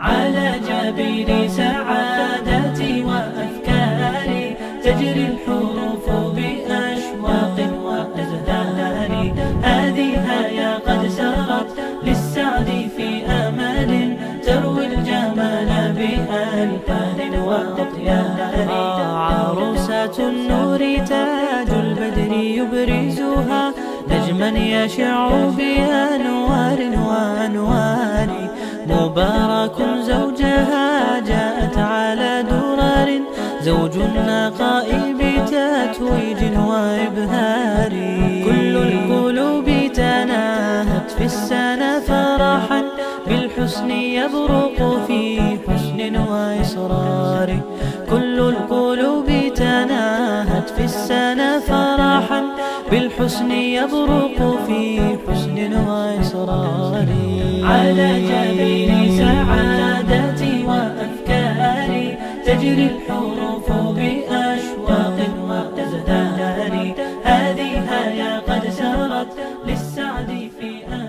على جبين سعادتي وأفكاري تجري الحروف بأشواق وأزهار هذه يا قد سرت للسعد في أمل تروي الجمال بألفان وأطيار آه، عروسة النور تاج البدر يبرز نجما يشع بأنوار وأنوار. مبارك زوجها جاءت على درر زوج النقاء بتتويج وإبهار. كل القلوب تناهت في السنة فرحا. بالحسن يبرق في حسن وإصرار. كل القلوب تناهت في السنة فرحا. بالحسن يبرق في حسن وإسرار على جبين سعادتي وأفكاري تجري الحروف بأشواق وأزدار هذه هيا قد سارت للسعد في آخر